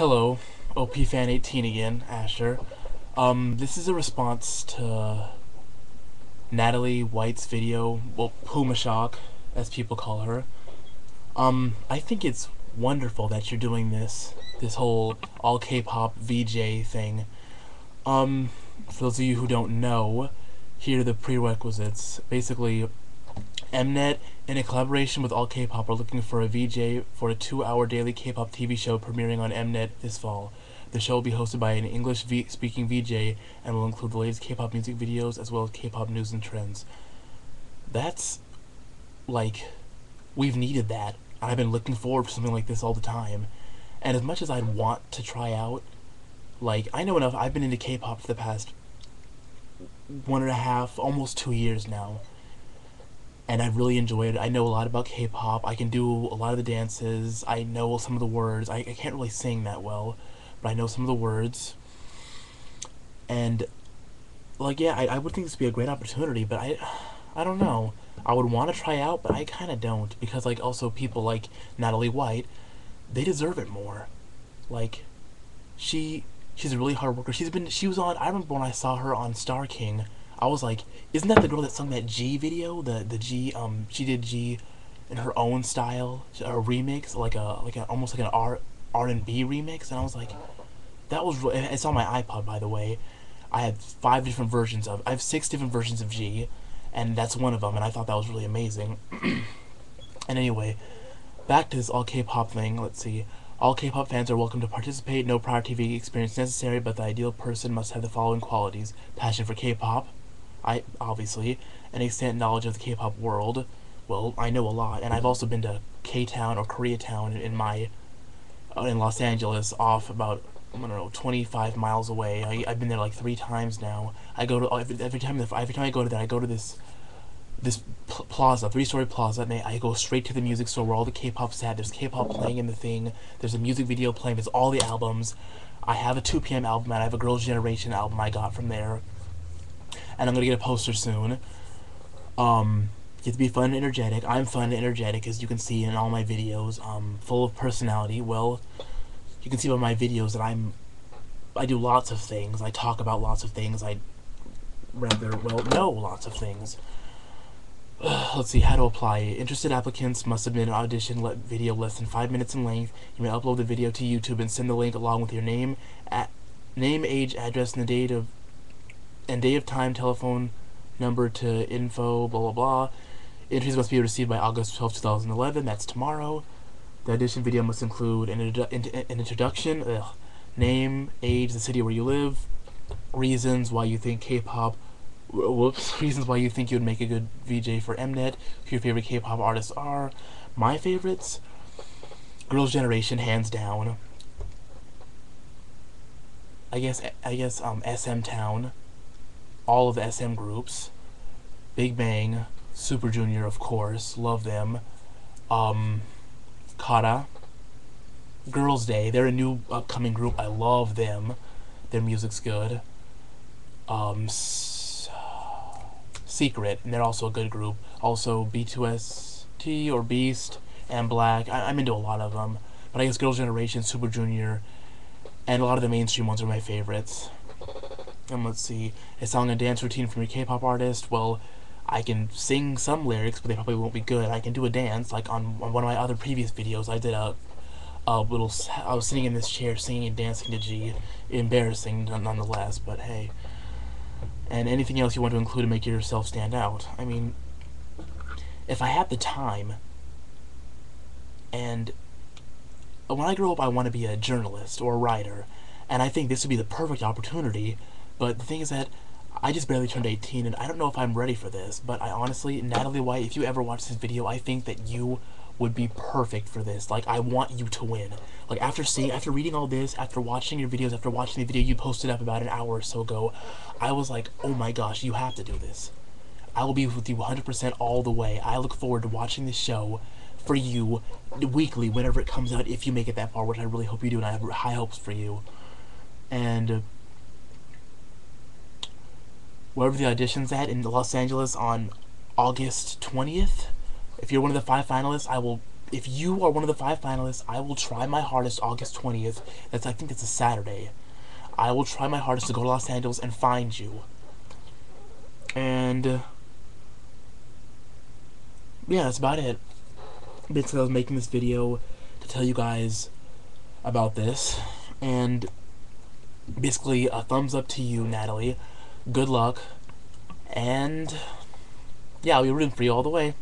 Hello, OPFan18 again, Asher. Um, this is a response to Natalie White's video, well, Pumashock, as people call her. Um, I think it's wonderful that you're doing this, this whole allkpop VJ thing. Um, for those of you who don't know, here are the prerequisites. Basically, Mnet, in a collaboration with Allkpop, are looking for a VJ for a two-hour daily K-pop TV show premiering on Mnet this fall. The show will be hosted by an English-speaking VJ and will include the latest K-pop music videos as well as K-pop news and trends. That's like we've needed that. I've been looking forward for something like this all the time. And as much as I'd want to try out, like I know enough. I've been into K-pop for the past one and a half, almost two years now and I really enjoyed it. I know a lot about K-pop. I can do a lot of the dances. I know some of the words. I, I can't really sing that well, but I know some of the words. And like, yeah, I, I would think this would be a great opportunity, but I, I don't know. I would want to try out, but I kind of don't because like also people like Natalie White, they deserve it more. Like, she she's a really hard worker. She's been she was on. I remember when I saw her on Star King I was like, isn't that the girl that sung that Gee video? The the Gee um she did Gee in her own style, a remix, like a like a almost like an R R and B remix, and I was like, that was it's on my iPod by the way. I had five different versions of I have six different versions of Gee, and that's one of them, and I thought that was really amazing. and anyway, back to this allkpop thing. Let's see. All K-pop fans are welcome to participate. No prior TV experience necessary, but the ideal person must have the following qualities: passion for K-pop, I obviously an extent knowledge of the K-pop world. Well, I know a lot, and I've also been to K-Town or Koreatown in my uh, in Los Angeles, off about I don't know 25 miles away. I, I've been there like three times now. I go to every, every time every time I go to that, I go to this this pl plaza, three-story plaza, and I go straight to the music store where all the K-pop's at. There's K-pop playing in the thing. There's a music video playing. There's all the albums. I have a 2PM album, and I have a Girls' Generation album I got from there and I'm gonna get a poster soon. Um, have to be fun and energetic. I'm fun and energetic, as you can see in all my videos. Um, full of personality. Well, you can see by my videos that I'm. I do lots of things. I talk about lots of things. I rather well know lots of things. Let's see how to apply. Interested applicants must submit an audition video less than five minutes in length. You may upload the video to YouTube and send the link along with your name, name, age, address, and the date of and day of time telephone number to info blah blah blah. Entries must be received by August 12, 2011. That's tomorrow. The audition video must include an, an introduction, ugh, name, age, the city where you live, reasons why you think K-pop, whoops, reasons why you think you would make a good VJ for Mnet, who your favorite K-pop artists are. My favorites, Girls' Generation, hands down. I guess I guess um SM Town all of the SM groups. Big Bang, Super Junior, of course, love them. Um, Kara, Girls' Day, they're a new upcoming group. I love them. Their music's good. Um, Secret, and they're also a good group. Also, B2ST or Beast and Black. I I'm into a lot of them. But I guess Girls' Generation, Super Junior, and a lot of the mainstream ones are my favorites. And let's see, a song and dance routine from your K-pop artist. Well, I can sing some lyrics, but they probably won't be good. I can do a dance, like on, on one of my other previous videos. I did a a little. I was sitting in this chair singing and dancing to Gee. Embarrassing, nonetheless, but hey. And anything else you want to include to make yourself stand out. I mean, if I had the time, and when I grow up, I want to be a journalist or a writer, and I think this would be the perfect opportunity but the thing is that I just barely turned 18 and I don't know if I'm ready for this, but I honestly, Natalie White, if you ever watch this video, I think that you would be perfect for this. Like, I want you to win. Like, after seeing, after reading all this, after watching your videos, after watching the video you posted up about an hour or so ago, I was like, oh my gosh, you have to do this. I will be with you 100% all the way. I look forward to watching this show for you weekly whenever it comes out if you make it that far, which I really hope you do, and I have high hopes for you. And uh, wherever the audition's at in Los Angeles on August 20th. If you're one of the five finalists, I will if you are one of the five finalists, I will try my hardest August 20th. That's I think that's a Saturday. I will try my hardest to go to Los Angeles and find you. And yeah, that's about it. Basically, I was making this video to tell you guys about this, and basically, a thumbs up to you, Natalie. Good luck, and yeah, I'll be rooting for you all the way.